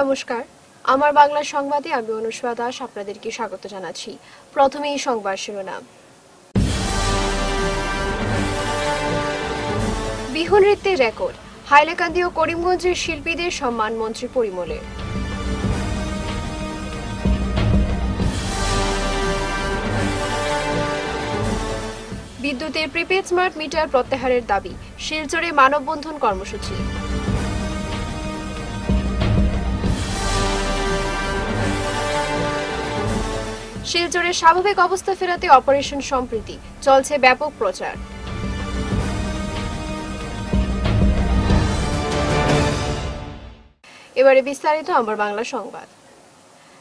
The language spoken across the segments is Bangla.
নমস্কার। আমার বাংলা সংবাদে আমি অনুষ্কা দাস আপনাদেরকে স্বাগত জানাচ্ছি। প্রথমেই সংবাদ শিরোনাম। বিহু নৃত্যের রেকর্ড, হাইলাকান্দি ও করিমগঞ্জের শিল্পীদের সম্মান মন্ত্রী পরিমলের বিদ্যুতের প্রিপেড স্মার্ট মিটার প্রত্যাহারের দাবি, শিলচরে মানববন্ধন কর্মসূচি। শিলচরে স্বাভাবিক অবস্থা ফেরাতে অপারেশন সম্প্রীতি চলছে ব্যাপক প্রচার। এবারে বিস্তারিত আমার বাংলা সংবাদ।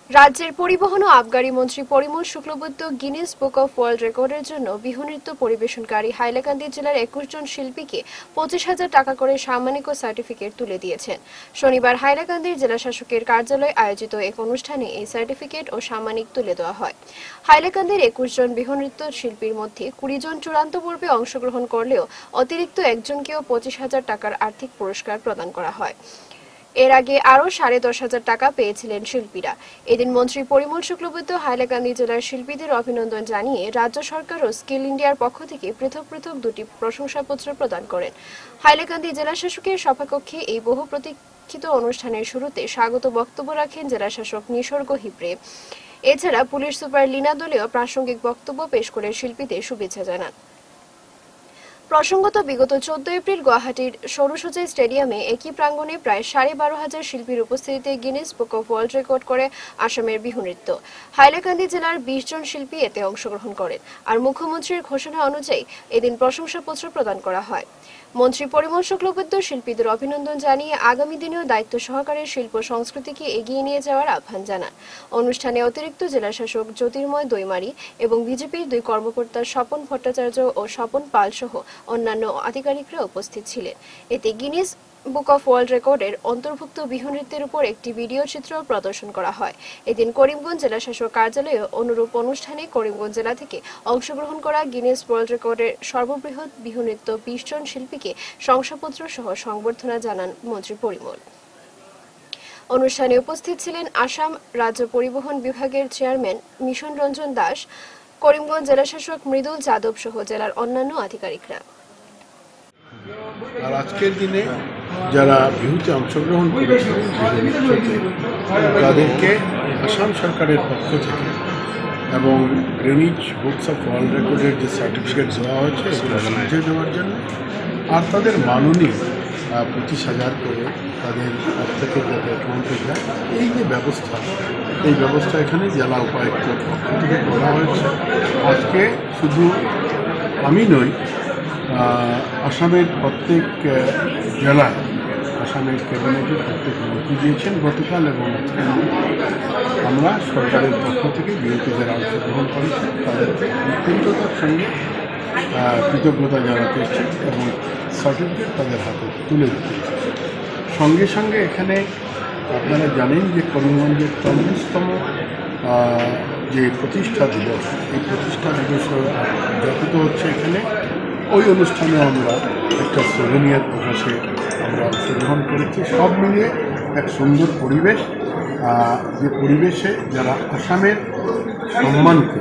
রাজ্যের পরিবহন ও আবগারি মন্ত্রী Parimal Shuklabaidya Guinness book of world রেকর্ডের জন্য বিহু নৃত্য পরিবেশনকারী হাইলাকান্দি জেলার একুশ জন শিল্পীকে পঁচিশ হাজার টাকা করে সাম্মানিক ও সার্টিফিকেট তুলে দিয়েছেন। শনিবার হাইলাকান্দির জেলা শাসকের কার্যালয়ে আয়োজিত এক অনুষ্ঠানে এই সার্টিফিকেট ও সাম্মানিক তুলে দেওয়া হয়। হাইলাকান্দির একুশ জন বিহু নৃত্য শিল্পীর মধ্যে কুড়ি জন চূড়ান্ত পর্বে অংশগ্রহণ করলেও অতিরিক্ত একজনকেও পঁচিশ হাজার টাকার আর্থিক পুরস্কার প্রদান করা হয়। এর আগে আরও সাড়ে দশ হাজার টাকা পেয়েছিলেন শিল্পীরা। এদিন মন্ত্রী পরিমল শুক্লবৈদ্য হাইলাকান্দি জেলার শিল্পীদের অভিনন্দন জানিয়ে রাজ্য সরকার ও স্কিল ইন্ডিয়ার পক্ষ থেকে পৃথক পৃথক দুটি প্রশংসাপত্র প্রদান করেন। হাইলাকান্দি জেলা শাসকের সভাকক্ষে এই বহু প্রতীক্ষিত অনুষ্ঠানের শুরুতে স্বাগত বক্তব্য রাখেন জেলা শাসক নিসর্গ হিব্রে এছাড়া পুলিশ সুপার লীনা দলীয় প্রাসঙ্গিক বক্তব্য পেশ করে শিল্পীদের শুভেচ্ছা জানান। প্রসঙ্গত, বিগত চোদ্দ এপ্রিল গুয়াহাটির সরুসজাই স্টেডিয়ামে একই প্রাঙ্গণে প্রায় সাড়ে বারো হাজার শিল্পীর উপস্থিতিতে Guinness book of world record করে আসামের বিহু নৃত্য। হাইলাকান্দি জেলার বিশ জন শিল্পী এতে অংশগ্রহণ করেন। আর মুখ্যমন্ত্রীর ঘোষণা অনুযায়ী, এদিন প্রশংসাপত্র প্রদান করা হয়। মন্ত্রী পরিমল শুক্লবৈদ্য শিল্পীদের অভিনন্দন জানিয়ে আগামী দিনেও দায়িত্ব সহকারে শিল্প সংস্কৃতিকে এগিয়ে নিয়ে যাওয়ার আহ্বান জানান। অনুষ্ঠানে অতিরিক্ত জেলাশাসক জ্যোতির্ময় দৈমারি এবং বিজেপির দুই কর্মকর্তা স্বপন ভট্টাচার্য ও স্বপন পাল সহ অন্যান্য আধিকারিকরা উপস্থিত ছিলেন। এতে গিনিস বুক অফ ওয়ার্ল্ড রেকর্ডের অন্তর্ভুক্ত বিহু নৃত্যের উপর একটি ভিডিও চিত্র প্রদর্শন করা হয়। এদিন করিমগঞ্জ জেলা শাসক কার্যালয়ে অনুরূপ অনুষ্ঠানে করিমগঞ্জ জেলা থেকে অংশগ্রহণ করা গিনেস ওয়ার্ল্ড রেকর্ডের সর্ববৃহৎ বিহু নৃত্য বিশ জন শিল্পীকে শংসাপত্র সহ সংবর্ধনা জানান মন্ত্রী পরিমল। অনুষ্ঠানে উপস্থিত ছিলেন আসাম রাজ্য পরিবহন বিভাগের চেয়ারম্যান মিশন রঞ্জন দাস, করিমগঞ্জ জেলাশাসক মৃদুল যাদব সহ জেলার অন্যান্য আধিকারিকরা। আর আজকের দিনে যারা বিহুতে অংশগ্রহণ করেছে তাদেরকে আসাম সরকারের পক্ষ থেকে এবং গ্রেনিচ বুকস অফ ওয়ার্ল্ড রেকর্ডের যে সার্টিফিকেট দেওয়া হয়েছে সেগুলো সাহায্য দেওয়ার জন্য আর তাদের মাননীয় পঁচিশ হাজার করে তাদের প্রত্যেকের যাতে অ্যাকাউন্টে যায় এই যে ব্যবস্থা, এই ব্যবস্থা এখানে জেলা উপায়ুক্তের পক্ষ থেকে করা হয়েছে। আজকে শুধু আমি নই আসামের প্রত্যেক জেলায় আসামের ক্যাবিনেটের প্রত্যেক মন্ত্রী দিয়েছেন গতকাল এবং আমরা সরকারের পক্ষ থেকে বিরোধী যারা অংশগ্রহণ করেছে তাদেরকে অত্যন্ততার সঙ্গে কৃতজ্ঞতা জানাতে এবং সার্টিফিকেট তাদের হাতে তুলে দিতে সঙ্গে সঙ্গে এখানে আপনারা জানেন যে করিমগঞ্জের চল্লিশতম যে প্রতিষ্ঠা দিবস, এই প্রতিষ্ঠা দিবস যত হচ্ছে এখানে ওই অনুষ্ঠানে আমরা একটা সোভেনিয়ার প্রকাশে আমরা অংশগ্রহণ করেছি। সব মিলিয়ে এক সুন্দর পরিবেশ। যে পরিবেশে যারা আসামের সম্মানকে,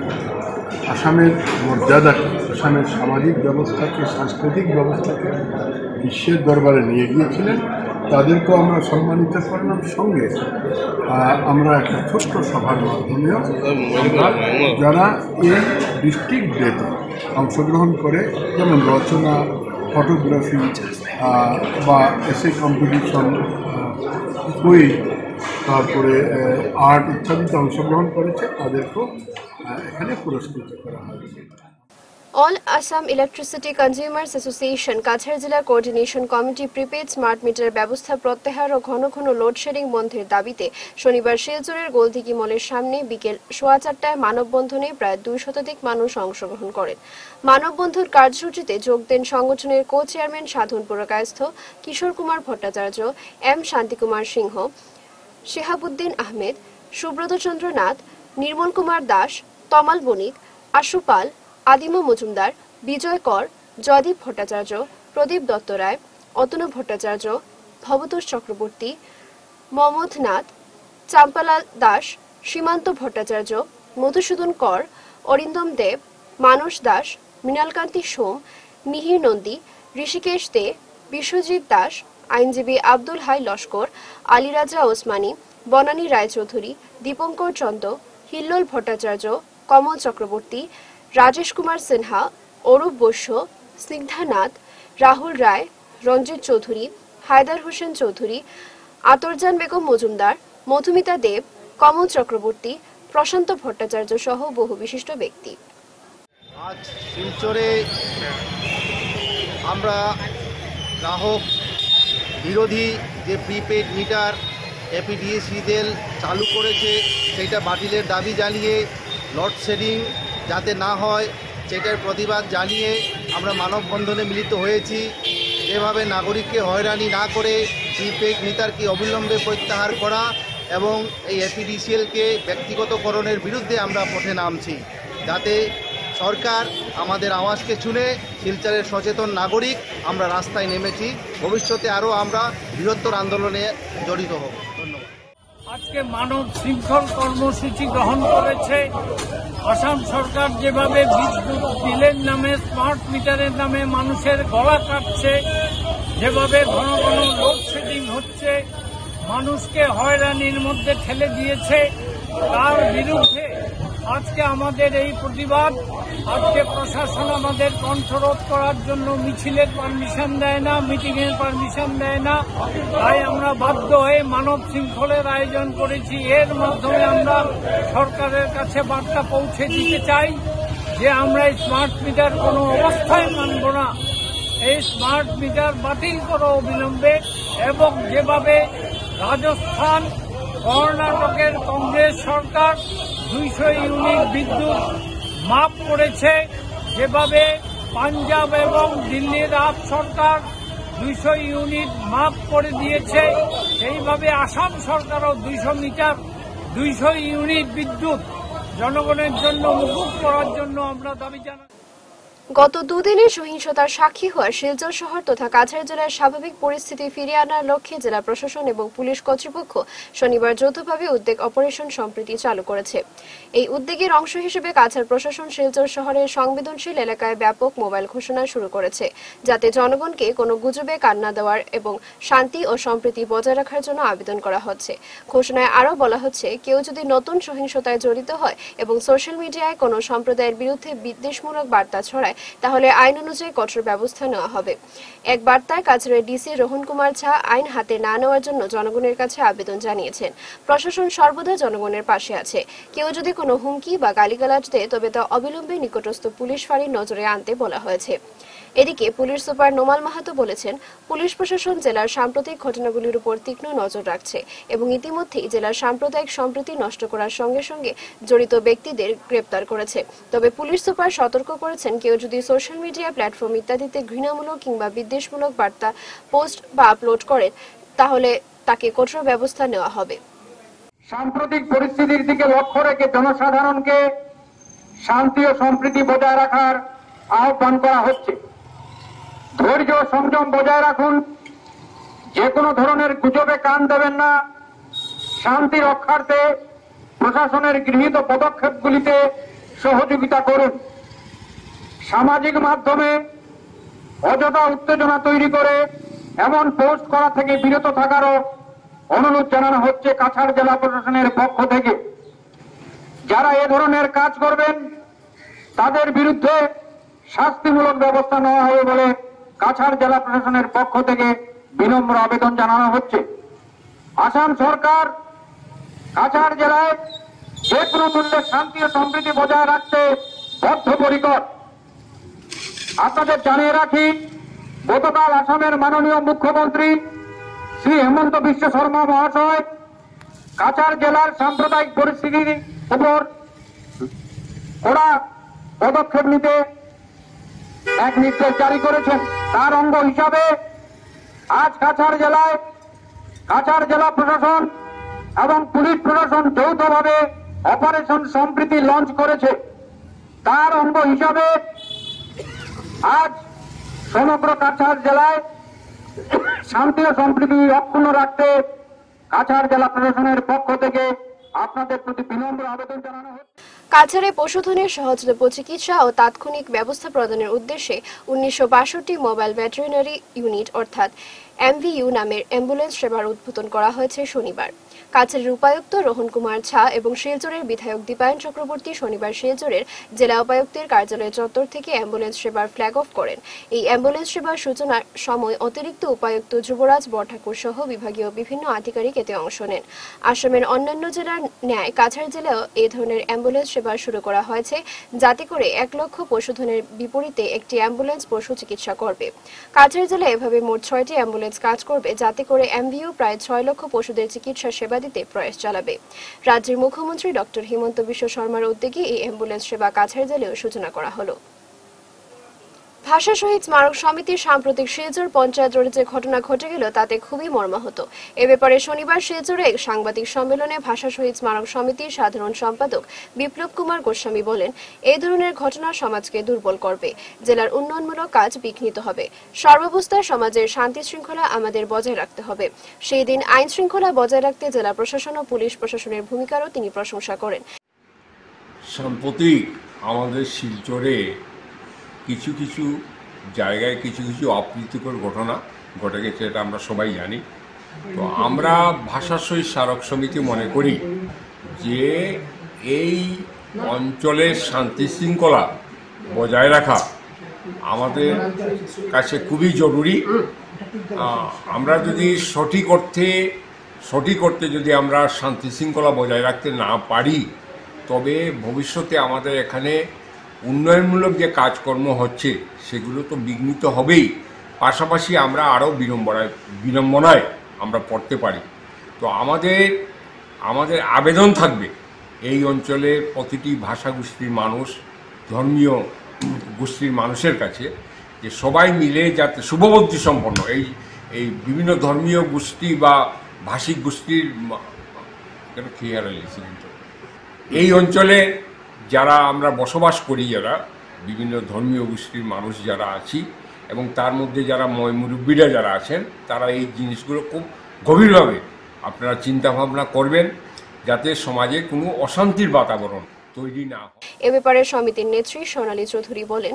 আসামের মর্যাদাকে, আসামের সামাজিক ব্যবস্থাকে, সাংস্কৃতিক ব্যবস্থাকে বিশ্বের দরবারে নিয়ে গিয়েছিলেন, তাদেরকেও আমরা সম্মানিত করলাম। সঙ্গে আমরা একটা ছোট্ট সভার মাধ্যমেও যারা এই ডিস্ট্রিক্ট ডেতে অংশগ্রহণ করে, যেমন রচনা ফটোগ্রাফি বা এসে কম্পিটিশন বই, তারপরে আর্ট ইত্যাদিতে অংশগ্রহণ করেছে, তাদেরকেও এখানে পুরস্কৃত করা হয়েছে। All Assam electricity consumers association, Cachar জেলা coordination committee prepaid smart meter ব্যবস্থা প্রত্যাহার ও ঘন ঘন লোডশেডিং বন্ধের দাবিতে শনিবার শিলচরের গোলদিঘি মলের সামনে বিকেল সোয়া চারটায় মানববন্ধনে প্রায় দুই শতাধিক মানুষ অংশগ্রহণ করেন। মানববন্ধন কার্যসূচিতে যোগ দেন সংগঠনের co chairman Sadhan Purkayastha Kishore Kumar Bhattacharya, M Shantikumar Singha, Shehabuddin Ahmed Subrata Chandra Nath, Nirmal Kumar Das, Tamal Banik, Ashu Pal Adim Majumdar, বিজয় কর, জয়দীপ ভট্টাচার্য, প্রদীপ দত্ত রায়, অতনু ভট্টাচার্য, ভবতোষ চক্রবর্তী মমথ নাথ, চাম্পালাল দাস, সীমান্ত ভট্টাচার্য, মধুসূদন কর, অরিন্দম দেব মানস দাস, মৃণালকান্তি সোম, মিহির নন্দী, ঋষিকেশ দে, বিশ্বজিৎ দাস, আইনজীবী আব্দুল হাই লস্কর, আলিরাজা ওসমানী, বনানী রায়চৌধুরী, দীপঙ্কর চন্দ, হিল্লোল ভট্টাচার্য, কমল চক্রবর্তী রাজেশ কুমার সিনহা, অরূপ বৈশ্য স্নিগ্ধানাথ রাহুল রায়, রঞ্জিত চৌধুরী, হায়দার হোসেন চৌধুরী, আতরজান বেগম মজুমদার, মধুমিতা দেব, কমল চক্রবর্তী, প্রশান্ত ভট্টাচার্য সহ বহু বিশিষ্ট ব্যক্তি। আজ শিলচরে আমরা গ্রাহক, বিরোধী যে প্রিপেড মিটার এপিডিএসিদের চালু করেছে সেইটা বাতিলের দাবি জানিয়ে লোডশেডিং যাতে না হয়, সেটার প্রতিবাদ জানিয়ে আমরা মানববন্ধনে মিলিত হয়েছি। এভাবে নাগরিককে হয়রানি না করে প্রিপেড মিটারকে অবিলম্বে প্রত্যাহার করা এবং এই এপিডিসিএলকে ব্যক্তিগতকরণের বিরুদ্ধে আমরা পথে নামছি। যাতে সরকার আমাদের আওয়াজকে শুনে শিলচরের সচেতন নাগরিক আমরা রাস্তায় নেমেছি। ভবিষ্যতে আরও আমরা বৃহত্তর আন্দোলনে জড়িত হব। আজকে মানব শৃঙ্খল কর্মসূচি গ্রহণ করেছে। আসাম সরকার যেভাবে বিদ্যুৎ বিলের নামে, স্মার্ট মিটারের নামে মানুষের গলা কাটছে যেভাবে ঘন ঘন লোডশেডিং হচ্ছে, মানুষকে হয়রানির মধ্যে ঠেলে দিয়েছে, তার বিরুদ্ধে আজকে আমাদের এই প্রতিবাদ। আজকে প্রশাসন আমাদের কণ্ঠরোধ করার জন্য মিছিলের পারমিশন দেয় না মিটিংয়ের পারমিশন দেয় না। তাই আমরা বাধ্য হয়ে মানব শৃঙ্খলের আয়োজন করেছি। এর মাধ্যমে আমরা সরকারের কাছে বার্তা পৌঁছে দিতে চাই যে আমরা স্মার্ট মিটার কোনো অবস্থায় মানব না। এই স্মার্ট মিটার বাতিল করো অবিলম্বে এবং যেভাবে রাজস্থান, কর্ণাটকের কংগ্রেস সরকার দুইশো ইউনিট বিদ্যুৎ মাপ করেছে। যেভাবে পাঞ্জাব এবং দিল্লির আপ সরকার দুইশো ইউনিট মাপ করে দিয়েছে, সেইভাবে আসাম সরকারও দুইশো মিটার, দুইশো ইউনিট বিদ্যুৎ জনগণের জন্য মুকুব করার জন্য আমরা দাবি জানাই গত দুদিনের সহিংসতার সাক্ষী হওয়া শিলচর শহর তথা কাছাড় জেলার স্বাভাবিক পরিস্থিতি ফিরিয়ে আনার লক্ষ্যে জেলা প্রশাসন এবং পুলিশ কর্তৃপক্ষ শনিবার যৌথভাবে উদ্বেগ অপারেশন সম্প্রীতি চালু করেছে। এই উদ্যোগের অংশ হিসেবে কাছাড় প্রশাসন শিলচর শহরের সংবেদনশীল এলাকায় ব্যাপক মোবাইল ঘোষণা শুরু করেছে, যাতে জনগণকে কোনো গুজবে কান্না দেওয়ার এবং শান্তি ও সম্প্রীতি বজায় রাখার জন্য আবেদন করা হচ্ছে। ঘোষণায় আরও বলা হচ্ছে, কেউ যদি নতুন সহিংসতায় জড়িত হয় এবং সোশ্যাল মিডিয়ায় কোনো সম্প্রদায়ের বিরুদ্ধে বিদ্বেষমূলক বার্তা ছড়ায় তাহলে আইন অনুযায়ী কঠোর ব্যবস্থা নেওয়া হবে। এক বার্তায় কাছাড়ের ডিসি রোহন কুমার ঝা আইন হাতে না নেওয়ার জন্য জনগণের কাছে আবেদন জানিয়েছেন। প্রশাসন সর্বদা জনগণের পাশে আছে। কেউ যদি কোনো হুমকি বা গালিগালাজ দেয়, তবে তা অবিলম্বে নিকটস্থ পুলিশ ফাঁড়ির নজরে আনতে বলা হয়েছে। এদিকে পুলিশ সুপার নোমাল মাহাতো বলেছেন, পুলিশ প্রশাসন জেলার সাম্প্রতিক ঘটনাগুলির উপর তীক্ষ্ণ নজর রাখছে এবং ইতিমধ্যেই জেলার সাম্প্রদায়িক সম্প্রীতি নষ্ট করার সঙ্গে সঙ্গে জড়িত ব্যক্তিদের গ্রেপ্তার করেছে। তবে পুলিশ সুপার সতর্ক করেছেন, কেউ যদি সোশ্যাল মিডিয়া প্ল্যাটফর্ম ইত্যাদিতে ঘৃণামূলক কিংবা বিদ্বেষমূলক বার্তা, পোস্ট বা আপলোড করেন, তাহলে তাকে কঠোর ব্যবস্থা নেওয়া হবে। সাম্প্রতিক পরিস্থিতির দিকে লক্ষ্য রেখে জনসাধারণকে শান্তি ও সম্প্রীতি বজায় রাখার আহ্বান করা হচ্ছে। ধৈর্য সংযম বজায় রাখুন। যে কোনো ধরনের গুজবে কান দেবেন না। শান্তি রক্ষার্থে প্রশাসনের গৃহীত পদক্ষেপগুলিতে সহযোগিতা করুন। সামাজিক মাধ্যমে অযথা উত্তেজনা তৈরি করে এমন পোস্ট করা থেকে বিরত থাকারও অনুরোধ জানানো হচ্ছে কাছাড় জেলা প্রশাসনের পক্ষ থেকে। যারা এ ধরনের কাজ করবেন, তাদের বিরুদ্ধে শাস্তিমূলক ব্যবস্থা নেওয়া হবে বলে কাছাড় জেলা প্রশাসনের পক্ষ থেকে বিনম্র আবেদন জানানো হচ্ছে। আসাম সরকার কাছাড় জেলায় যে কোনো মূল্যে শান্তি ও সম্প্রীতি বজায় রাখতে বদ্ধপরিকর। আপনাদের জানিয়ে রাখি, গতকাল আসামের মাননীয় মুখ্যমন্ত্রী শ্রী হেমন্ত বিশ্ব শর্মা মহাশয় কাছাড় জেলার সাম্প্রদায়িক পরিস্থিতির উপর কড়া পদক্ষেপ নিতে এক নির্দেশ জারি করেছেন। তার অঙ্গ হিসাবে আজ কাছাড় জেলায় কাছাড় জেলা প্রশাসন এবং পুলিশ প্রশাসন যৌথভাবে অপারেশন সম্প্রীতি লঞ্চ করেছে। তার অঙ্গ হিসাবে আজ সমগ্র কাছাড় জেলায় শান্তি ও সম্প্রীতি অক্ষুণ্ণ রাখতে কাছাড় জেলা প্রশাসনের পক্ষ থেকে আপনাদের প্রতি বিনম্র আবেদন জানানো হচ্ছে। কাছাড়ে পশুধনের সহজলভ্য চিকিৎসা ও তাৎক্ষণিক ব্যবস্থা প্রদানের উদ্দেশ্যে উনিশশো বাষট্টি মোবাইল ভেটেরিনারি ইউনিট, অর্থাৎ এমভিইউ নামের অ্যাম্বুলেন্স সেবার উদ্বোধন করা হয়েছে শনিবার। কাছাড়ের উপায়ুক্ত রোহন কুমার ঝা এবং শিলচরের বিধায়ক দীপায়ন চক্রবর্তী শনিবার শিলচরের জেলা উপায়ুক্তের কার্যালয় চত্বর থেকে অ্যাম্বুলেন্স সেবার ফ্ল্যাগ অফ করেন। এই অ্যাম্বুলেন্স সেবার সূচনার সময় অতিরিক্ত উপায়ুক্ত যুবরাজ বরঠাকুর সহ বিভাগীয় বিভিন্ন আধিকারিক এতে অংশ নেন। আসামের অন্যান্য জেলার ন্যায় কাছাড় জেলাও এই ধরনের অ্যাম্বুলেন্স সেবা শুরু করা হয়েছে, যাতে করে এক লক্ষ পশুধনের বিপরীতে একটি অ্যাম্বুলেন্স পশু চিকিৎসা করবে। কাছাড় জেলায় এভাবে মোট ছয়টি অ্যাম্বুলেন্স কাজ করবে, যাতে করে এমভিউ প্রায় ছয় লক্ষ পশুদের চিকিৎসা সেবা দিতে প্রয়াস চালাবে। রাজ্যের মুখ্যমন্ত্রী ডক্টর হিমন্ত বিশ্ব শর্মার উদ্যোগে এই অ্যাম্বুলেন্স সেবা কাছাড় জেলেও সূচনা করা হলো। ভাষা শহীদ স্মারক সমিতির সাম্প্রতিক শিলচর পঞ্চায়েত রোডে যে ঘটনা ঘটে গেল, তাতে খুবই মর্মাহত। এ ব্যাপারে শনিবার শিলচরে এক সাংবাদিক সম্মেলনে ভাষা শহীদ স্মারক সমিতির সাধারণ সম্পাদক বিপ্লব কুমার গোস্বামী বলেন এই ধরনের ঘটনা সমাজকে দুর্বল করবে। জেলার উন্নয়নমূলক কাজ বিঘ্নিত হবে। সর্বাবস্থায় সমাজের শান্তি শৃঙ্খলা আমাদের বজায় রাখতে হবে। সেই দিন আইন শৃঙ্খলা বজায় রাখতে জেলা প্রশাসন ও পুলিশ প্রশাসনের ভূমিকারও তিনি প্রশংসা করেন। সাম্প্রতিক আমাদের শিলচরে কিছু কিছু জায়গায় কিছু কিছু অপ্রীতিকর ঘটনা ঘটে গেছে এটা আমরা সবাই জানি। তো আমরা ভাষা সহিত স্মারক সমিতি মনে করি যে এই অঞ্চলের শান্তি শৃঙ্খলা বজায় রাখা আমাদের কাছে খুবই জরুরি। আমরা যদি সঠিক অর্থে সঠিক অর্থে যদি আমরা শান্তি শৃঙ্খলা বজায় রাখতে না পারি, তবে ভবিষ্যতে আমাদের এখানে উন্নয়নমূলক যে কাজকর্ম হচ্ছে, সেগুলো তো বিঘ্নিত হবেই। পাশাপাশি আমরা আরও বিড়ম্বনায় বিড়ম্বনায় আমরা পড়তে পারি। তো আমাদের আমাদের আবেদন থাকবে। এই অঞ্চলের প্রতিটি ভাষাগোষ্ঠীর মানুষ, ধর্মীয় গোষ্ঠীর মানুষের কাছে যে সবাই মিলে যাতে শুভবুদ্ধি সম্পন্ন এই এই বিভিন্ন ধর্মীয় গোষ্ঠী বা ভাষিক গোষ্ঠীর কেন খেয়ে এই অঞ্চলে যারা আমরা বসবাস করি, যারা বিভিন্ন ধর্মীয় গোষ্ঠীর মানুষ যারা আছি এবং তার মধ্যে যারা ময় মুরব্বীরা যারা আছেন, তারা এই জিনিসগুলো খুব গভীরভাবে আপনারা চিন্তা ভাবনা করবেন যাতে সমাজে কোনো অশান্তির বাতাবরণ তৈরি না হয়। এ ব্যাপারে সমিতির নেত্রী সোনালী চৌধুরী বলেন,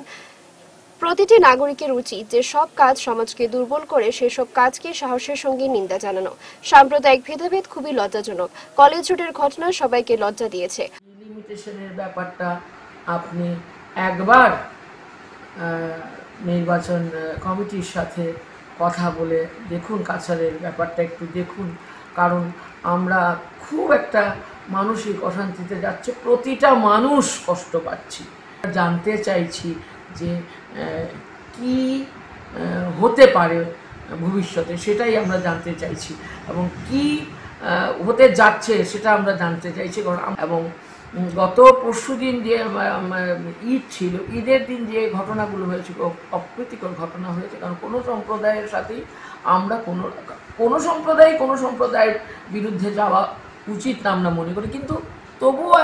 প্রতিটি নাগরিকের উচিত যে সব কাজ সমাজকে দুর্বল করে সেসব কাজকে সাহসের সঙ্গে নিন্দা জানানো। সাম্প্রদায়িক ভেদাভেদ খুবই লজ্জাজনক। কলেজ রোডের ঘটনা সবাইকে লজ্জা দিয়েছে। লিমিটেশনের ব্যাপারটা আপনি একবার নির্বাচন কমিটির সাথে কথা বলে দেখুন কাছারের ব্যাপারটা একটু দেখুন। কারণ আমরা খুব একটা মানসিক অশান্তিতে যাচ্ছে, প্রতিটা মানুষ কষ্ট পাচ্ছি। জানতে চাইছি যে কি হতে পারে ভবিষ্যতে, সেটাই আমরা জানতে চাইছি। এবং কি হতে যাচ্ছে সেটা আমরা জানতে চাইছি। কারণ এবং গত পরশু দিন যে ঈদ ছিল, ঈদের দিন যে ঘটনাগুলো হয়েছিল অপ্রীতিকর ঘটনা হয়েছে, কারণ কোনো সম্প্রদায়ের সাথেই আমরা কোনো কোনো সম্প্রদায় কোনো সম্প্রদায়ের বিরুদ্ধে যাওয়া উচিত না আমরা মনে করি। কিন্তু তবুও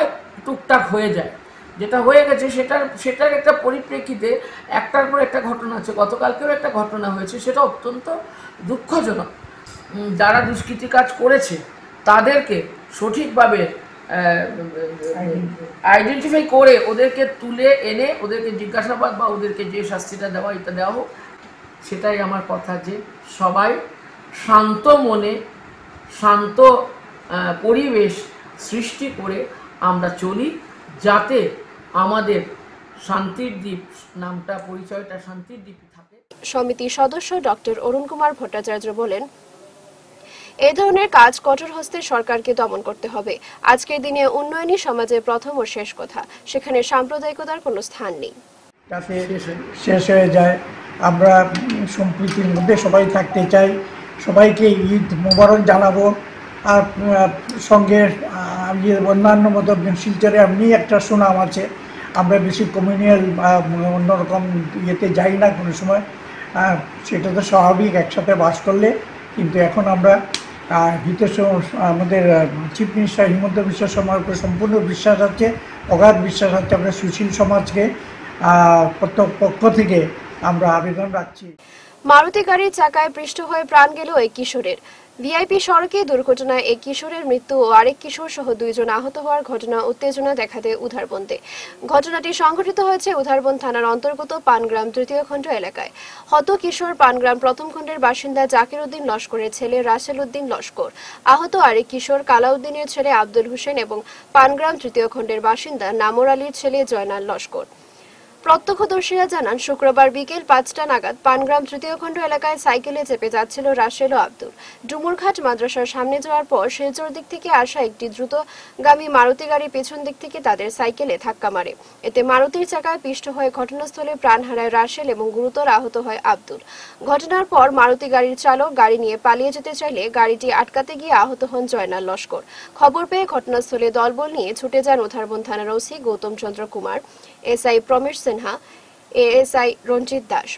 টুকটাক হয়ে যায়। যেটা হয়ে গেছে, সেটার সেটার একটা পরিপ্রেক্ষিতে একটার পর একটা ঘটনা আছে গতকালকেও একটা ঘটনা হয়েছে, সেটা অত্যন্ত দুঃখজনক। যারা দুষ্কৃতি কাজ করেছে, তাদেরকে সঠিকভাবে আইডেন্টিফাই করে ওদেরকে তুলে এনে ওদেরকে জিজ্ঞাসাবাদ বা ওদেরকে যে শাস্তিটা দেওয়া এটা দেওয়া হোক, সেটাই আমার কথা যে সবাই শান্ত মনে, শান্ত পরিবেশ সৃষ্টি করে আমরা চলি, যাতে আমাদের শান্তির দ্বীপ নামটা, পরিচয়টা শান্তির দ্বীপ থাকে। সমিতির সদস্য ডক্টর অরুণ কুমার ভট্টাচার্য বলেন এ ধরনের কাজ কঠোর হস্তে সরকারকে দমন করতে হবে। আজকের দিনে উন্নয়নই সমাজের প্রথম ও শেষ কথা। সেখানে সাম্প্রদায়িকতার কোনো স্থান নেই। শেষ হয়ে যায়। আমরা সম্প্রীতির মধ্যে সবাই থাকতে চাই। সবাইকে ঈদ মোবারক জানাব। আর সঙ্গে ইয়ে অন্যান্য মতো শিলচরে এমনি একটা সুনাম আছে। আমরা বেশি কমিউনিয়াল অন্যরকম ইয়েতে যাই না কোনো সময়। সেটা তো স্বাভাবিক, একসাথে বাস করলে। কিন্তু এখন আমরা আহ, ভিতর আমাদের চিফ মিনিস্টার হিমন্ত বিশ্ব শর্মার উপরে সম্পূর্ণ বিশ্বাস আছে অগাধ বিশ্বাস আছে আমরা সুশীল সমাজকে প্রত্যেক পক্ষ থেকে আমরা আবেদন রাখছি। মারুতি গাড়ির চাকায় পৃষ্ঠ হয়ে প্রাণ গেল এই কিশোরের। ভিআইপি সড়কে দুর্ঘটনায় এক কিশোরের মৃত্যু ও আরেক কিশোর সহ দুইজন আহত হওয়ার ঘটনা উত্তেজনা দেখাতে উধারবন্দে। ঘটনাটি সংঘটিত হয়েছে উধারবন থানার অন্তর্গত পানগ্রাম তৃতীয় খণ্ড এলাকায়। হত কিশোর পানগ্রাম প্রথম খণ্ডের বাসিন্দা জাকির উদ্দিন লস্করের ছেলে রাসেল উদ্দিন লস্কর। আহত আরেক কিশোর কালাউদ্দিনের ছেলে আব্দুল হোসেন এবং পানগ্রাম তৃতীয় খণ্ডের বাসিন্দা নামর আলীর ছেলে জয়নাল লস্কর। প্রত্যক্ষদর্শীরা জানান, শুক্রবার বিকেল পাঁচটা নাগাদ পানগ্রাম তৃতীয় খণ্ড এলাকায় সাইকেলে চেপে যাচ্ছিল রাশেল আব্দুল। ডুমুরঘাট মাদ্রাসার সামনে যাওয়ার পর শিলচর দিক থেকে আসা একটি দ্রুতগামী মারুতি গাড়ি পেছন দিক থেকে তাদের সাইকেলে ধাক্কা মারে। এতে মারুতির চাকায় পিষ্ট হয়ে ঘটনাস্থলে প্রাণ হারায় রাশেল এবং গুরুতর আহত হয় আব্দুল। ঘটনার পর মারুতি গাড়ির চালক গাড়ি নিয়ে পালিয়ে যেতে চাইলে গাড়িটি আটকাতে গিয়ে আহত হন জয়নাল লস্কর। খবর পেয়ে ঘটনাস্থলে দলবল নিয়ে ছুটে যান উধারবন থানার OC Goutam Chandra Kumar. SI Pramesh Sinha ASI Ranjit Das.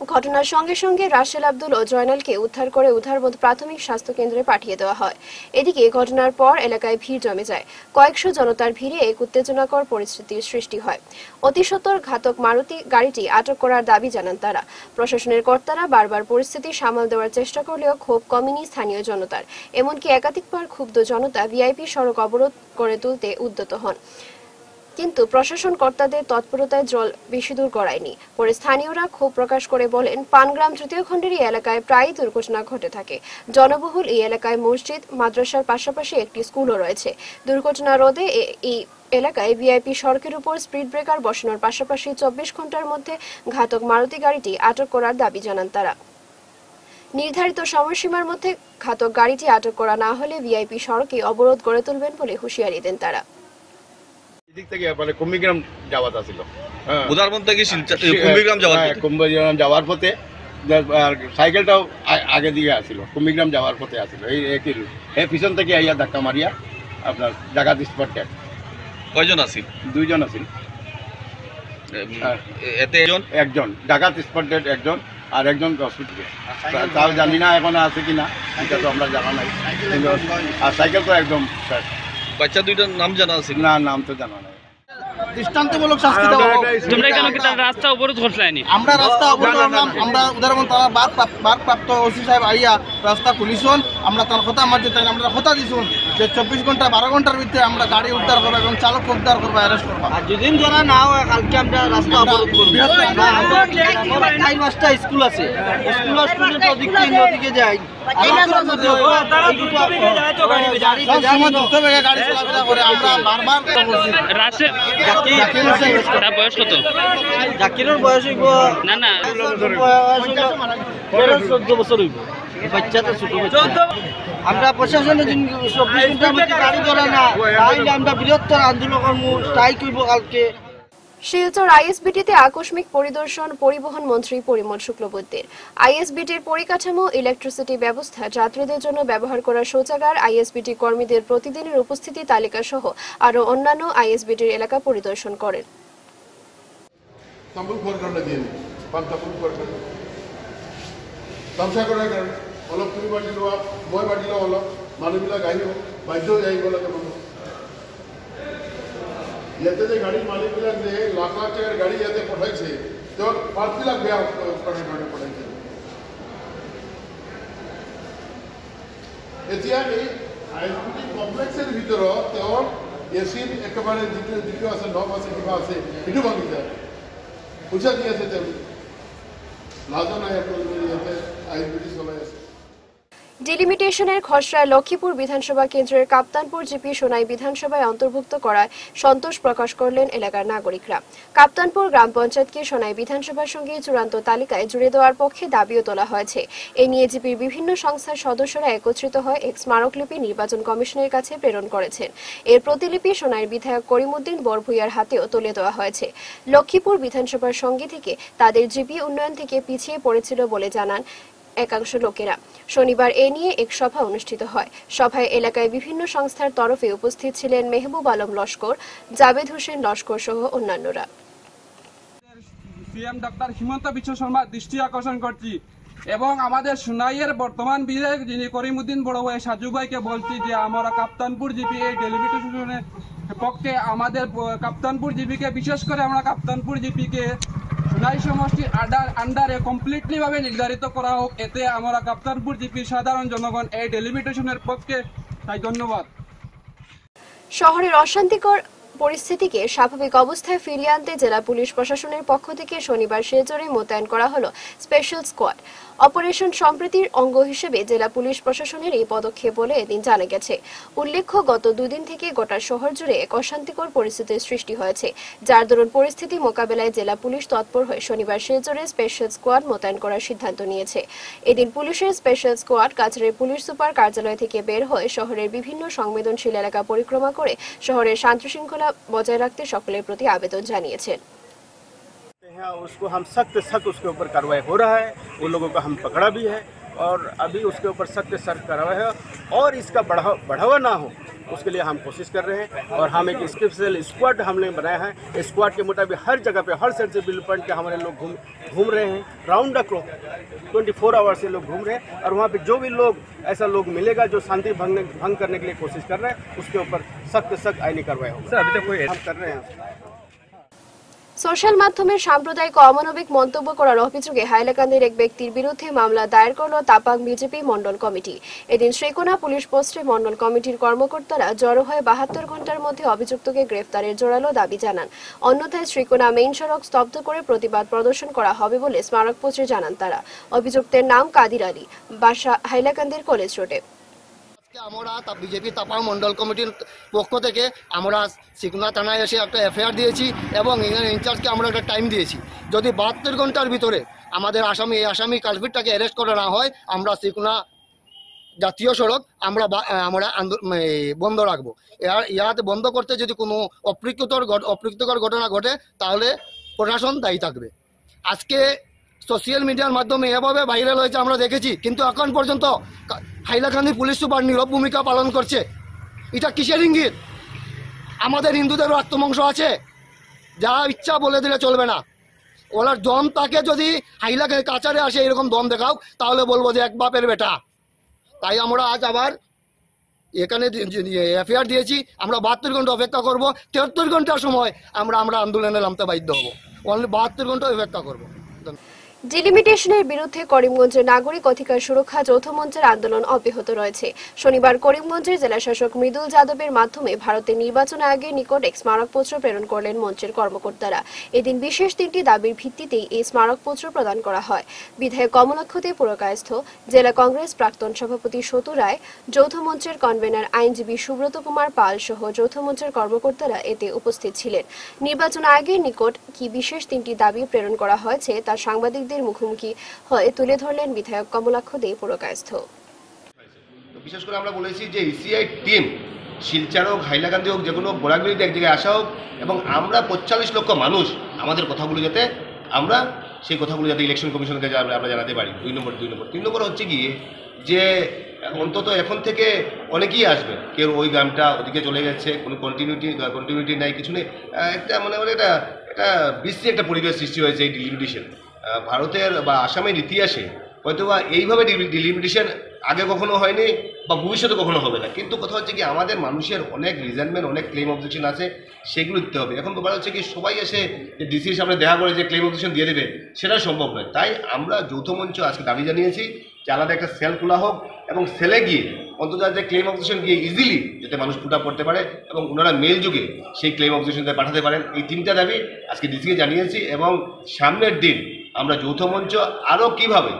ঘটনার সঙ্গে সঙ্গে রাশেল আব্দুল ও জয়নালকে উদ্ধার করে উদ্ধারবোধ প্রাথমিক স্বাস্থ্য কেন্দ্রে পাঠিয়ে দেওয়া হয়। এদিকে ঘটনার পর এলাকায় ভিড় জমে যায়। কয়েকশো জনতার ভিড়ে এক উত্তেজনাকর পরিস্থিতির সৃষ্টি হয়। অতিসত্বর ঘাতক মারুতি গাড়িটি আটক করার দাবি জানান তারা। প্রশাসনের কর্তারা বারবার পরিস্থিতি সামাল দেওয়ার চেষ্টা করলেও ক্ষোভ কমেনি স্থানীয় জনতার। এমনকি একাধিকবার ক্ষুব্ধ জনতা ভিআইপি সড়ক অবরোধ করে তুলতে উদ্যত হন। কিন্তু প্রশাসন কর্তাদের তৎপরতায় জল বেশি দূর গড়ায়নি। পরে স্থানীয়রা ক্ষোভ প্রকাশ করে বলেন, পানগ্রাম তৃতীয় খণ্ডের এলাকায় প্রায়ই দুর্ঘটনা ঘটে থাকে। জনবহুল এই এলাকায় মসজিদ, মাদ্রাসার পাশাপাশি একটি স্কুলও রয়েছে। দুর্ঘটনা রোধে এই এলাকায় ভিআইপি সড়কের উপর স্পিড ব্রেকার বসানোর পাশাপাশি চব্বিশ ঘণ্টার মধ্যে ঘাতক মারুতি গাড়িটি আটক করার দাবি জানান তারা। নির্ধারিত সময়সীমার মধ্যে ঘাতক গাড়িটি আটক করা না হলে ভিআইপি সড়কে অবরোধ গড়ে তুলবেন বলে হুঁশিয়ারি দেন তারা। এদিক থেকে মানে কুম্ভিগ্রাম আছিল হ্যাঁ। উদারবন থেকে শিলচর যাওয়ার হ্যাঁ, পথে। কুম্ভগ্রাম যাওয়ার পথে। আর সাইকেলটাও আগে দিকে আসছিল কুম্ভিগ্রাম যাওয়ার পথে আসছিল এই একই রুট। এই পিছন থেকে আইয়া ধাক্কা মারিয়া আপনার জাগাত স্পট কয়জন আছিল? দুইজন আছিল। হ্যাঁ। এতে একজন? জাগাত স্পট ডেট একজন আর একজন হসপিটালে। তাও জানি না এখন আছে কি না এটা তো আমরা জানা নাই। আর সাইকেল তো একদম। বাচ্চা দুইটার নাম জানা আছে? না নাম তো জানা নাই। দৃষ্টান্তমূলক শাস্তি দেওয়া তোমরা কেন কি তার রাস্তা অবরোধ করছিলানি আমরা রাস্তা অবরোধ করলাম। আমরা উদাহরণ তারা বার প্রাপ- বার প্রাপ্ত ওসি সাহেব আইয়া রাস্তা আমরা তার কথা মারতে তাই আমরা কথা দিছুন যে চব্বিশ ঘণ্টা বারো ঘণ্টার ভিতরে আমরা গাড়ি উদ্ধার করব এবং চালক উদ্ধার করব অ্যারেস্ট করব। আর যদি ধরা না হয় কালকে আমরা রাস্তা অবরোধ করব। টাইম পাঁচটা স্কুল আছে। স্কুল স্টুডেন্ট ওদিকে তার বয়স কত? জাকিরের বয়স হইব না না। চোদ্দ বছর হইব। বাচ্চাটা ছোট আমরা প্রশাসনের দিন চব্বিশ ঘণ্টার মধ্যে গাড়ি ধরে না তাইলে আমরা বৃহত্তর আন্দোলন করব স্ট্রাইক হইব কালকে। শিলচর আইএসবিটিতে আকস্মিক পরিদর্শন পরিবহন মন্ত্রী পরিমল শুক্লবৈদ্যের। আইএসবিটির পরিকাঠামো ইলেকট্রিসিটি ব্যবস্থা যাত্রীদের জন্য ব্যবহার করা শৌচাগার আইএসবিটি কর্মীদের প্রতিদিনের উপস্থিতি তালিকা সহ আরও অন্যান্য আইএসবিটির এলাকা পরিদর্শন করেন। তামোল খোৱাৰ কাৰণে দিয়ে তামচা কৰাৰ কাৰণে অলপ তুমি বাঢ়ি লোৱা মই বাঢ়ি লওঁ অলপ মানুহবিলাক আহিব বাধ্য হৈ আহিব লাগে মানুহ। ইয়াতে যে গাড়ীৰ মালিকবিলাক যে লাখ লাখ টকাৰ গাড়ী ইয়াতে পঠাইছে তেওঁৰ পাৰ্টবিলাক বেয়া কাৰণে পঠাইছে। এতিয়া এই আই কমপ্লেক্সৰ ভিতৰত তেওঁৰ এ চিৰ একেবাৰে যিটো যিটো আছে নব আছে কিবা আছে সেইটো ভাঙি যায়। পইচা দি আছে তেওঁলোকে লাজো নাই আপোনালোকে ইয়াতে আই চলাই আছে। ডিলিমিটেশনের খসড়ায় লক্ষ্মীপুর বিধানসভা কেন্দ্রের কাপ্তানপুর জিপি সোনাই বিধানসভায় অন্তর্ভুক্ত করায় সন্তোষ প্রকাশ করলেন এলাকার নাগরিকরা। কাপ্তানপুর গ্রাম পঞ্চায়েতকে সোনাই বিধানসভার সঙ্গে চূড়ান্ত তালিকায় জুড়ে দেওয়ার পক্ষে দাবিও তোলা হয়েছে। এ নিয়ে জিপির বিভিন্ন সংস্থার সদস্যরা একত্রিত হয়ে এক স্মারকলিপি নির্বাচন কমিশনের কাছে প্রেরণ করেছেন। এর প্রতিলিপি সোনাইয়ের বিধায়ক করিমুদ্দিন বরভুইয়ার হাতেও তুলে দেওয়া হয়েছে। লক্ষ্মীপুর বিধানসভার সঙ্গে থেকে তাদের জিপি উন্নয়ন থেকে পিছিয়ে পড়েছিল বলে জানান একাংশ লোকেরা। শনিবার এ নিয়ে এক সভা অনুষ্ঠিত হয়। সভায় এলাকায় বিভিন্ন সংস্থার তরফে উপস্থিত ছিলেন মেহবুব আলম লস্কর জাবেদ হোসেন লস্কর সহ অন্যান্যরা। সিএম ডক্টর হিমন্ত বিশ্ব শর্মার দৃষ্টি আকর্ষণ করছি এবং আমাদের সুনাইয়ের বর্তমান বিধায়ক যিনি করিমুদ্দিন বড় ভাই সাজু ভাইকে বলছি যে আমরা কাপ্তানপুর জিপি এই ডেলিমিটেশনের পক্ষে আমাদের কাপ্তানপুর জিপিকে, বিশেষ করে আমরা কাপ্তানপুর জিপিকে সুনাই সমষ্টির আডার, আন্ডারে কমপ্লিটলি ভাবে নির্ধারিত করা হোক, এতে আমরা কাপ্তারপুর জিপির সাধারণ জনগণ এই ডেলিমিটেশনের পক্ষে, তাই ধন্যবাদ। শহরের অশান্তিকর পরিস্থিতিকে স্বাভাবিক অবস্থায় ফিরিয়ে আনতে জেলা পুলিশ প্রশাসনের পক্ষ থেকে শনিবার শিলচরে মোতায়েন করা হলো স্পেশাল স্কোয়াড অপারেশন সম্প্রীতির অঙ্গ হিসেবে জেলা পুলিশ প্রশাসনের এই পদক্ষেপ বলে এদিন জানা গেছে। উল্লেখ্য, গত দুদিন থেকে গোটা শহর জুড়ে এক অশান্তিকর পরিস্থিতির সৃষ্টি হয়েছে, যার দরুন পরিস্থিতি মোকাবেলায় জেলা পুলিশ তৎপর হয়ে শনিবার শিলচরে স্পেশাল স্কোয়াড মোতায়েন করার সিদ্ধান্ত নিয়েছে। এদিন পুলিশের স্পেশাল স্কোয়াড কাছাড়ের পুলিশ সুপার কার্যালয় থেকে বের হয়ে শহরের বিভিন্ন সংবেদনশীল এলাকা পরিক্রমা করে শহরের শান্তি শৃঙ্খলা বজায় রাখতে সকলের প্রতি আবেদন জানিয়েছেন। हैं उसको हम सख्त सख्त उसके ऊपर कार्रवाई हो रहा है उन लोगों को हम पकड़ा भी है और अभी उसके ऊपर सख्त सख्त कार्रवाई है और इसका बढ़ावा बढ़ावा ना हो उसके लिए हम कोशिश कर रहे हैं और हम एक स्पेशल स्क्वाड हमने बनाया है। स्क्वाड के मुताबिक हर जगह पे हर सेंसिबल पॉइंट पे हमारे लोग घूम घूम रहे हैं। Round the clock twenty four hours से लोग घूम रहे हैं और वहाँ पे जो भी लोग ऐसा लोग मिलेगा जो शांति भंग भंग करने के लिए कोशिश कर रहे हैं उसके ऊपर सख्त सख्त आईनी कार्रवाई होगी। सर अभी तक कोई हम कर रहे हैं। সোশ্যাল মাধ্যমে সাম্প্রদায়িক অমানবিক মন্তব্য করার অভিযোগে হাইলাকান্দির এক ব্যক্তির বিরুদ্ধে মামলা দায়ের করল তাপাং বিজেপি মণ্ডল কমিটি। এদিন শ্রীকোনা পুলিশ পোস্টে মণ্ডল কমিটির কর্মকর্তারা জড়ো হয়ে বাহাত্তর ঘণ্টার মধ্যে অভিযুক্তকে গ্রেফতারের জোরালো দাবি জানান। অন্যথায় শ্রীকোনা মেইন সড়ক স্তব্ধ করে প্রতিবাদ প্রদর্শন করা হবে বলে স্মারকপত্রে জানান তারা। অভিযুক্তের নাম কাদির আলী, বাসা হাইলাকান্দির কলেজ রোডে। আমরা তা- বিজেপি তাপাং মন্ডল কমিটির পক্ষ থেকে আমরা সিকনা থানায় এসে একটা এফআইআর দিয়েছি এবং ইনচার্জকে আমরা একটা টাইম দিয়েছি। যদি বাহাত্তর ঘণ্টার ভিতরে আমাদের আসামি এই আসামি কালফিটটাকে অ্যারেস্ট করা না হয়, আমরা সিকনা জাতীয় সড়ক আমরা আমরা বন্ধ রাখব। ইয়াতে বন্ধ করতে যদি কোনো অপ্রীতকর ঘট- অপ্রীতকর ঘটনা ঘটে, তাহলে প্রশাসন দায়ী থাকবে। আজকে সোশ্যাল মিডিয়ার মাধ্যমে এভাবে ভাইরাল হয়েছে আমরা দেখেছি, কিন্তু এখন পর্যন্ত হাইলাকান্দি পুলিশ সুপার নীরব ভূমিকা পালন করছে। এটা কিসের ইঙ্গিত? আমাদের হিন্দুদেরও আত্মবংশ আছে। যা ইচ্ছা বলে দিলে চলবে না। ওনার দম তাকে যদি হাইলাকান্দি কাছারে আসে এরকম দম দেখাও, তাহলে বলব যে এক বাপের বেটা। তাই আমরা আজ আবার এখানে এফআইআর দিয়েছি। আমরা বাহাত্তর ঘণ্টা অপেক্ষা করব। তেহাত্তর ঘণ্টার সময় আমরা আমরা আন্দোলনে নামতে বাধ্য হব। অনলি বাহাত্তর ঘণ্টা অপেক্ষা করব। ডিলিমিটেশনের বিরুদ্ধে করিমগঞ্জের নাগরিক অধিকার সুরক্ষা যৌথ মঞ্চের আন্দোলন অব্যাহত রয়েছে। শনিবার করিমগঞ্জের জেলাশাসক মৃদুল যাদবের মাধ্যমে ভারতের নির্বাচন আয়োগের নিকট এক স্মারকপত্র প্রেরণ করলেন মঞ্চের কর্মকর্তারা। এদিন বিশেষ তিনটি দাবির ভিত্তিতেই এই স্মারকপত্র প্রদান করা হয়। বিধায়ক কমলাক্ষ দে পুরকায়স্থ, জেলা কংগ্রেস প্রাক্তন সভাপতি সতু রায়, যৌথ মঞ্চের কনভেনার আইনজীবী সুব্রত কুমার পাল সহ যৌথ মঞ্চের কর্মকর্তারা এতে উপস্থিত ছিলেন। নির্বাচন আয়োগের নিকট কি বিশেষ তিনটি দাবি প্রেরণ করা হয়েছে তা সাংবাদিকদের মুখোমুখি হয়ে তুলে ধরলেন বিধায়ক কমলাক্ষ দে পুরকায়স্থ। বিশেষ করে আমরা বলেছি যে ইসিআই টিম শিলচার হোক হাইলাকান্দি হোক যেগুলো বোরাগুলিতে এক জায়গায় আসা হোক, এবং আমরা পঁয়তাল্লিশ লক্ষ মানুষ আমাদের কথাগুলো যাতে আমরা সেই কথাগুলো যাতে ইলেকশন কমিশনকে আমরা জানাতে পারি। দুই নম্বর দুই নম্বর। তিন নম্বর হচ্ছে গিয়ে যে অন্তত এখন থেকে অনেকেই আসবে। কেউ ওই গ্রামটা ওদিকে চলে গেছে, কোনো কন্টিনিউটি কন্টিনিউটি নাই, কিছু নেই। একটা মনে হয় এটা একটা বিশ্রী একটা পরিবেশ সৃষ্টি হয়েছে এই ডিলিমিটেশন ভারতের বা আসামের ইতিহাসে হয়তোবা এইভাবে ডিলিমিটেশন আগে কখনো হয়নি বা ভবিষ্যতে কখনো হবে না। কিন্তু কথা হচ্ছে কি, আমাদের মানুষের অনেক রিজনমেন্ট অনেক ক্লেম অবজেকশন আছে, সেগুলো দিতে হবে। এখন ব্যাপার হচ্ছে কি, সবাই এসে যে ডিসির সামনে দেখা করে যে ক্লেম অবজেকশন দিয়ে দেবে, সেটা সম্ভব নয়। তাই আমরা যৌথ মঞ্চ আজকে দাবি জানিয়েছি যে আলাদা একটা সেল খোলা হোক এবং সেলে গিয়ে অন্তত যে ক্লেম অবজেকশন গিয়ে ইজিলি যাতে মানুষ পুট করতে পারে এবং ওনারা মেল যুগে সেই ক্লেম অবজেকশন পাঠাতে পারেন। এই তিনটা দাবি আজকে ডিসিকে জানিয়েছি এবং সামনের দিন আমরা যৌথ মঞ্চ আরও কীভাবে?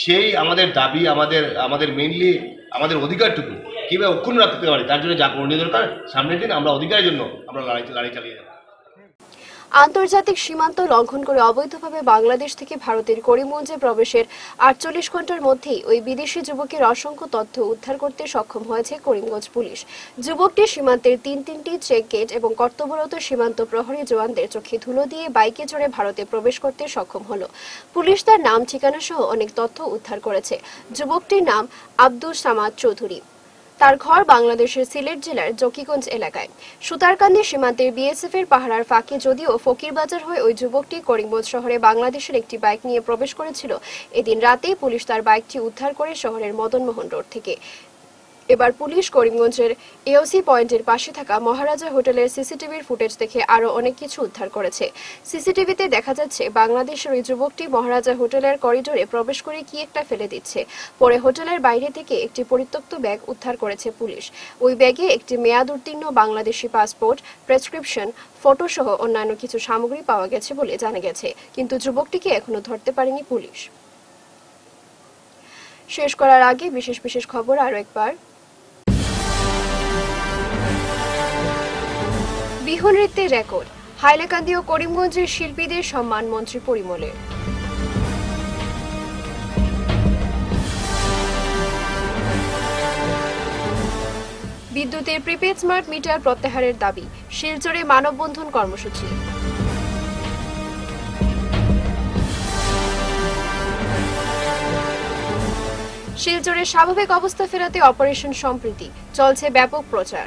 সেই আমাদের দাবি, আমাদের আমাদের মেনলি আমাদের অধিকারটুকু কীভাবে অক্ষুণ্ণ রাখতে পারি, তার জন্য যা করণীয় দরকার, সামনের দিন আমরা অধিকারের জন্য আমরা লড়াই লড়াই চালিয়ে যাব। আন্তর্জাতিক সীমান্ত লঙ্ঘন করে অবৈধভাবে বাংলাদেশ থেকে ভারতের করিমগঞ্জে প্রবেশের আটচল্লিশ ঘণ্টার মধ্যেই ওই বিদেশি যুবকের অসংখ্য তথ্য উদ্ধার করতে সক্ষম হয়েছে করিমগঞ্জ পুলিশ। যুবকটি সীমান্তের তিন তিনটি চেক গেট এবং কর্তব্যরত সীমান্ত প্রহরী জওয়ানদের চোখে ধুলো দিয়ে বাইকে চড়ে ভারতে প্রবেশ করতে সক্ষম হল। পুলিশ তার নাম, ঠিকানা সহ অনেক তথ্য উদ্ধার করেছে। যুবকটির নাম আব্দুল সামাদ চৌধুরী। তার ঘর বাংলাদেশের সিলেট জেলার জকিগঞ্জ এলাকায়। সুতারকান্দি সীমান্তের বিএসএফ এর পাহারার ফাঁকে যদিও ফকিরবাজার হয়ে ওই যুবকটি করিমগঞ্জ শহরে বাংলাদেশের একটি বাইক নিয়ে প্রবেশ করেছিল, এদিন রাতেই পুলিশ তার বাইকটি উদ্ধার করে শহরের মদনমোহন রোড থেকে। এবার পুলিশ করিমগঞ্জের এওসি পয়েন্টের পাশে থাকা মহারাজা হোটেলের সিসিটিভির ফুটেজ দেখে আরও অনেক কিছু উদ্ধার করেছে। সিসিটিভিতে দেখা যাচ্ছে বাংলাদেশের ওই যুবকটি মহারাজা হোটেলের করিডোরে প্রবেশ করে কি একটা ফেলে দিচ্ছে। পরে হোটেলের বাইরে থেকে একটি পরিত্যক্ত ব্যাগ উদ্ধার করেছে পুলিশ। ওই ব্যাগে একটি মেয়াদ উত্তীর্ণ বাংলাদেশি পাসপোর্ট, প্রেসক্রিপশন, ফটো সহ অন্যান্য কিছু সামগ্রী পাওয়া গেছে বলে জানা গেছে, কিন্তু যুবকটিকে এখনও ধরতে পারেনি পুলিশ। শেষ করার আগে বিশেষ বিশেষ খবর আরও একবার। বিহু নৃত্যের রেকর্ড। হাইলাকান্দি ও করিমগঞ্জের শিল্পীদের সম্মান মন্ত্রী পরিমলের। বিদ্যুতের প্রিপেড স্মার্ট মিটার প্রত্যাহারের দাবি, শিলচরে মানববন্ধন কর্মসূচি। শিলচরে স্বাভাবিক অবস্থা ফেরাতে অপারেশন সম্প্রীতি, চলছে ব্যাপক প্রচার।